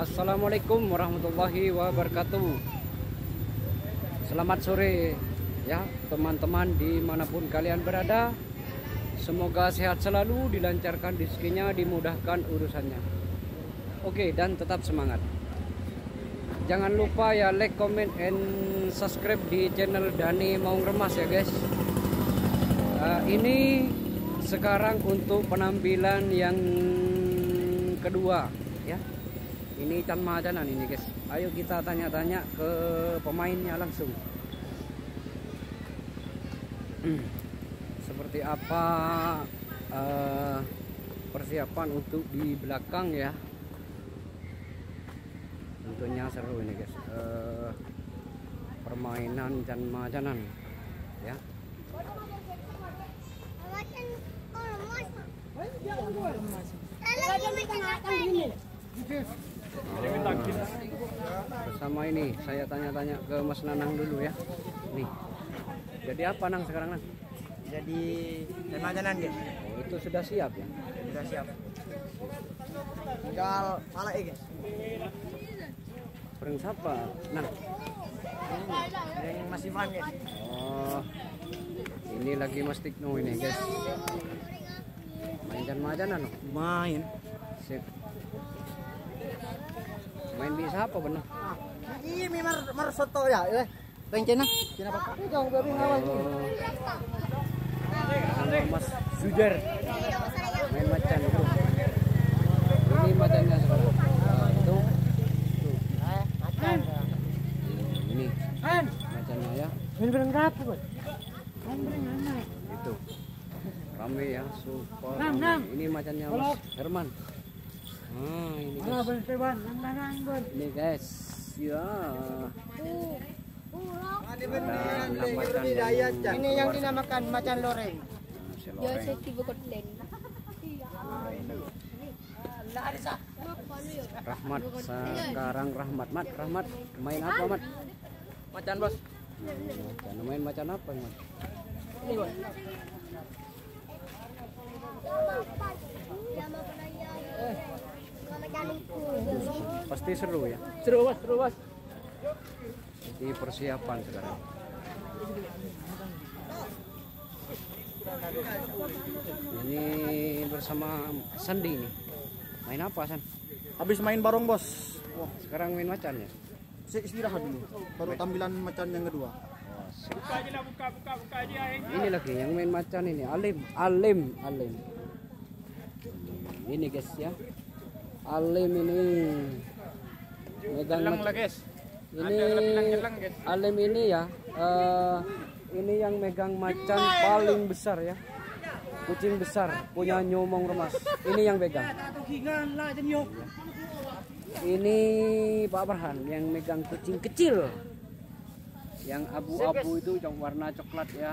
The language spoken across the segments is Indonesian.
Assalamualaikum warahmatullahi wabarakatuh. Selamat sore ya teman-teman di mana pun kalian berada. Semoga sehat selalu, dilancarkan rezekinya, dimudahkan urusannya. Oke dan tetap semangat. Jangan lupa ya like, comment, and subscribe di channel Dani Maung Remas ya guys. Uh, Ini sekarang untuk penampilan yang kedua ya ini Chan Mahajanan ini guys. Ayo kita tanya-tanya ke pemainnya langsung. Hmm. seperti apa eh, persiapan untuk di belakang ya? Tentunya seru ini guys. Eh, permainan Chan Mahajanan ya bersama ini saya tanya-tanya ke Mas Nanang dulu ya. Nih jadi apa nang sekarang nang? Jadi remajanan gitu oh, itu sudah siap ya? Sudah siap. Tinggal malah ya guys? Siapa? Nang? Yang masih fun guys. Oh ini lagi Mas Tikno ini guys. Main dan majanan loh main. Sip. Main bisa apa benar iya memang mar soto ya eh. Teng Cina? Cina jangan babi ngawal oh. Sama Mas Sujar main macan itu ini macannya sekarang. Itu macan ini macannya ya. Main bareng berapa bos main bareng anak itu. Rame ya super Nam, rame. nam. ini macannya. Mas Herman. Ah ini Mana guys. ini guys ya. Ada ini yang dinamakan macan loreng. Si Yo loreng. sa tibo ko din. Rahmat sekarang Rahmat. Mat Rahmat main apa Mat? Macan bos. Macan main macan apa Mat? Ini bos pasti seru ya? Seru bos seru bos ini persiapan sekarang. Ini bersama Sandi nih main apa San? Habis main barong bos. Wah sekarang main macan ya? Saya istirahat dulu. Baru tampilan macan yang kedua. ini lagi yang main macan ini. Alim Alim. Alim. Ini guys ya. Alim ini megang mac- guys. Ini Alim ini ya. Eh, ini yang megang macan paling besar ya. Kucing besar punya nyomong remas. Ini yang pegang ini Pak Farhan yang megang kucing kecil. Yang abu-abu itu yang warna coklat ya.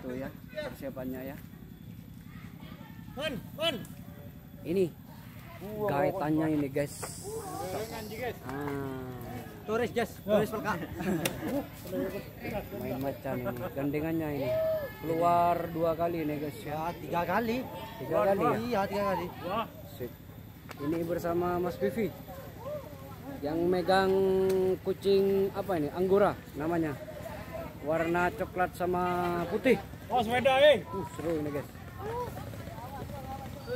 Itu ya persiapannya ya. Ini gaitannya ini guys. Ah. Turis jas, turis pelka. main macan ini gandengannya ini. Keluar dua kali nih guys ya. Ya, tiga kali. tiga kali ya? Iya, tiga kali. Sip. ini bersama Mas Vivi yang megang kucing apa ini? Anggora namanya. Warna coklat sama putih. Oh, sepeda, eh. uh, seru ini guys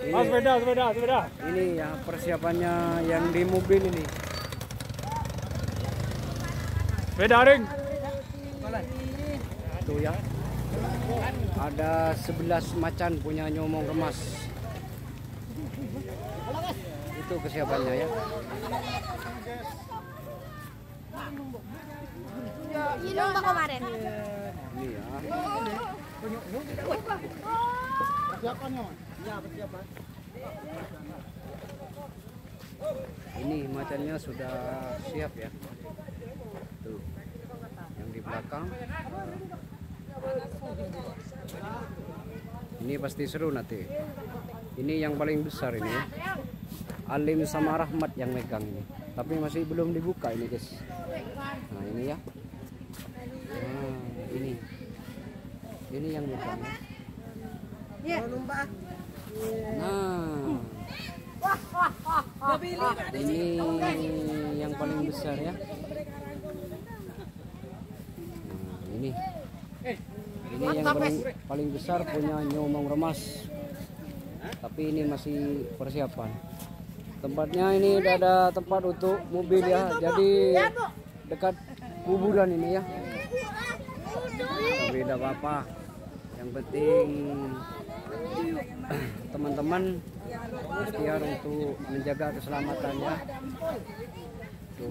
ini, Oh, sepeda, sepeda, sepeda. ini ya persiapannya yang di mobil ini Sepeda ring. tuh ya ada 11 macan punya nyomong remas itu kesiapannya ya ba kemarin? ini ya ini macannya sudah siap ya. Tuh. Yang di belakang. Ini pasti seru nanti. Ini yang paling besar ini ya. Alim sama Rahmat yang megang ini. Tapi masih belum dibuka ini guys. Nah ini ya. Nah, ini. Ini yang megang ya. Nah. Ini yang paling besar ya. Nah, ini. Ini yang paling paling besar punya nyomong remas. Tapi ini masih persiapan. Tempatnya ini udah ada tempat untuk mobil ya. Jadi dekat kuburan ini ya. Tapi tidak apa-apa yang penting teman-teman ikhtiar untuk menjaga keselamatannya Tuh,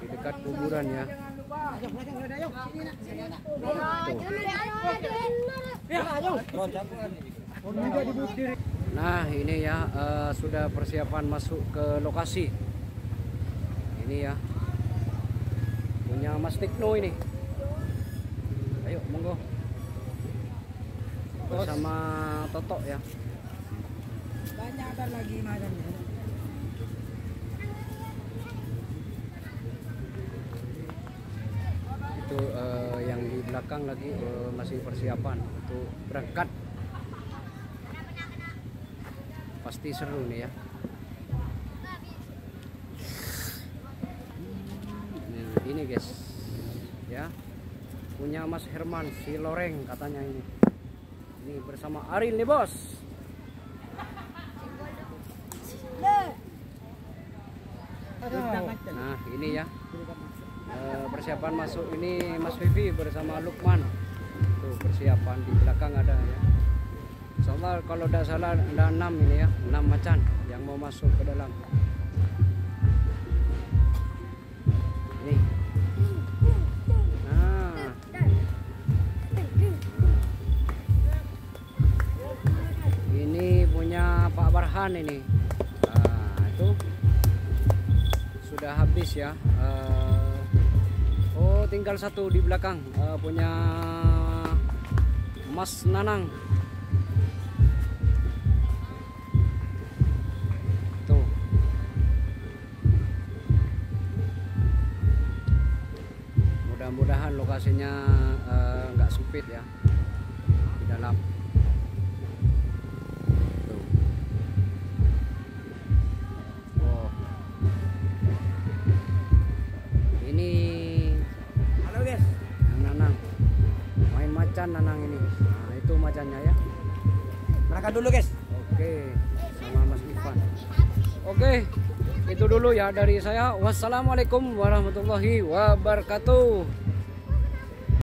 di dekat kuburan ya. Nah ini ya eh, sudah persiapan masuk ke lokasi. Ini ya. Punya Mas Tikno ini. Ayo monggo Bersama Toto ya. Banyak ada lagi macamnya. Itu eh, yang di belakang lagi eh, masih persiapan untuk berangkat. Pasti seru nih ya. Nah, ini guys ya. Punya Mas Herman si Loreng katanya ini ini bersama Aril nih bos. Nah ini ya. Eh, persiapan masuk ini Mas Vivi bersama Lukman. Tuh persiapan di belakang ada ya. Soalnya kalau tidak salah ada enam ini ya enam macan yang mau masuk ke dalam. Ini Barhan ini. Nah itu sudah habis ya. Eh, oh tinggal satu di belakang. Eh, punya Mas Nanang. Mudah-mudahan lokasinya eh, nggak sempit ya di dalam macan nanang ini. Nah itu macannya ya. Berangkat dulu guys. oke sama Mas Ivan. Oke itu dulu ya dari saya. Wassalamualaikum warahmatullahi wabarakatuh